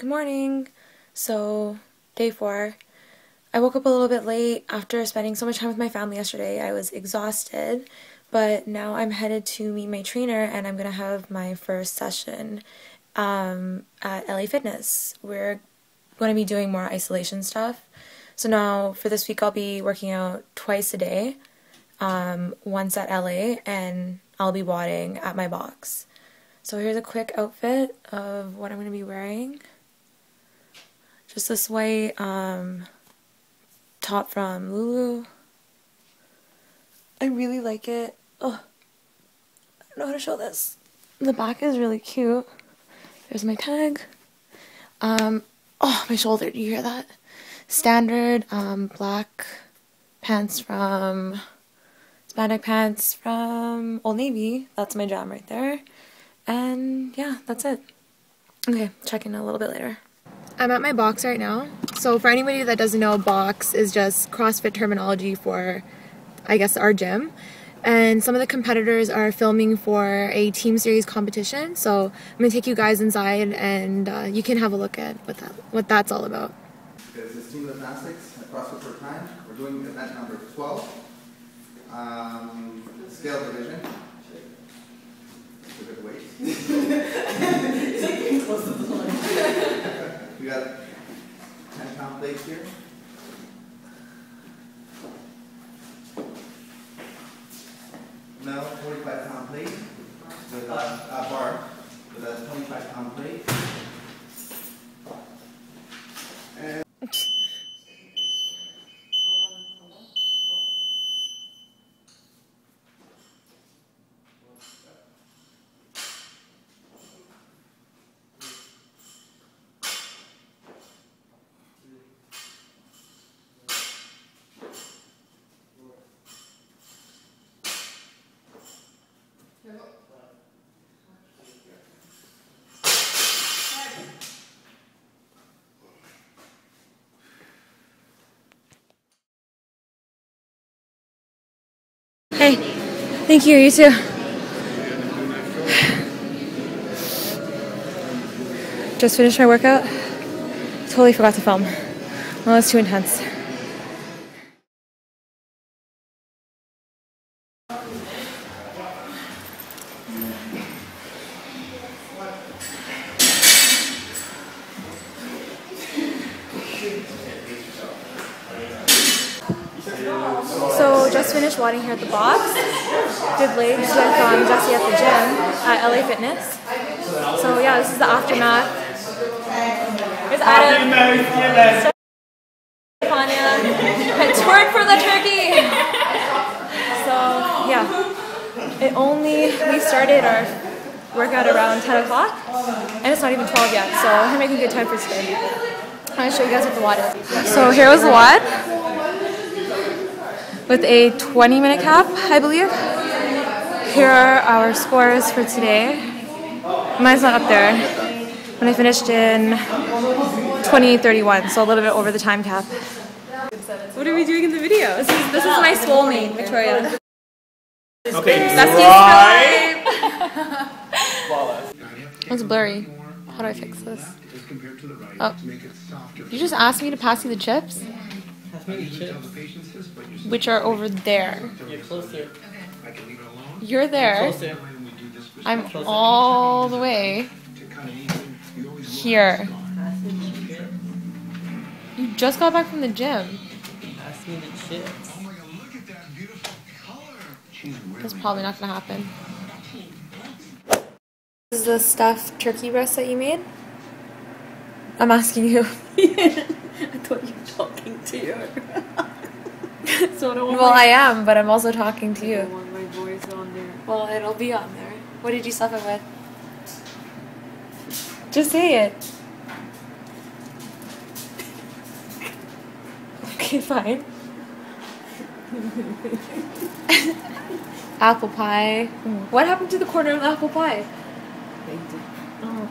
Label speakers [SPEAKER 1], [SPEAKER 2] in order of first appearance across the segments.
[SPEAKER 1] Good morning. So, day four. I woke up a little bit late after spending so much time with my family yesterday. I was exhausted, but now I'm headed to meet my trainer and I'm gonna have my first session um, at LA Fitness. We're to be doing more isolation stuff. So now for this week, I'll be working out twice a day, um, once at LA, and I'll be wadding at my box. So here's a quick outfit of what I'm going to be wearing. Just this white um, top from Lulu. I really like it. Oh, I don't know how to show this. The back is really cute. There's my tag. Um, oh, my shoulder. Do you hear that? Standard um, black pants from spandex pants from Old Navy. That's my jam right there. And yeah, that's it. Okay, check in a little bit later. I'm at my box right now. So for anybody that doesn't know, box is just CrossFit terminology for, I guess, our gym. And some of the competitors are filming for a team series competition. So I'm gonna take you guys inside, and uh, you can have a look at what that what that's all about.
[SPEAKER 2] This is Team Gymnastics at CrossFit for Time. We're doing event number 12. Um, scale division. It's a good weight. we got 10 pound plates here. No, 45 pound plate with a, a bar with a 25 pound plate.
[SPEAKER 1] Hey, thank you. You too. Just finished my workout. Totally forgot to film. Well, it's too intense. So just finished wadding here at the box. Did legs with um, Jesse at the gym at LA Fitness. So yeah, this is the aftermath. There's Adam. And twerk for the turkey. So yeah, it only we started our workout around 10 o'clock, and it's not even 12 yet. So we're making good time for today. I'm gonna show you guys what the WOD is. So here was the WOD with a 20 minute cap, I believe. Here are our scores for today. Mine's not up there. When I finished in 2031, so a little bit over the time cap. What are we doing in the video? This is, this is my swole mate, Victoria.
[SPEAKER 3] Okay,
[SPEAKER 1] Bestie It's blurry. How do I fix this? Oh. You just asked me to pass you the chips? Which are over there.
[SPEAKER 3] You're closer.
[SPEAKER 1] You're there. I'm all the way here. You just got back from the gym.
[SPEAKER 3] Pass me the chips.
[SPEAKER 1] That's probably not gonna happen. This is the stuffed turkey breast that you made? I'm asking you.
[SPEAKER 4] I thought you were talking to you. so I don't
[SPEAKER 1] Well,
[SPEAKER 4] my,
[SPEAKER 1] I am, but I'm also talking to
[SPEAKER 4] I
[SPEAKER 1] you.
[SPEAKER 4] want my voice on there.
[SPEAKER 1] Well, it'll be on there. What did you stuff it with? Just say it. Okay, fine. apple pie. Hmm. What happened to the corner of the apple pie? Oh.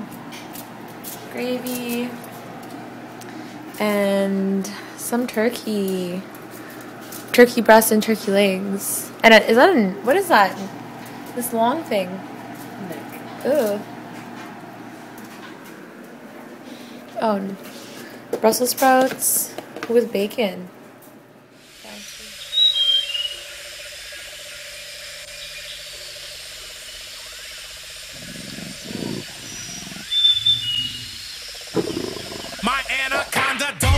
[SPEAKER 1] Gravy. And some turkey. Turkey breast and turkey legs. And a, is that a, what is that? This long thing. Neck. Ooh. Oh, Brussels sprouts with bacon.
[SPEAKER 5] My anaconda.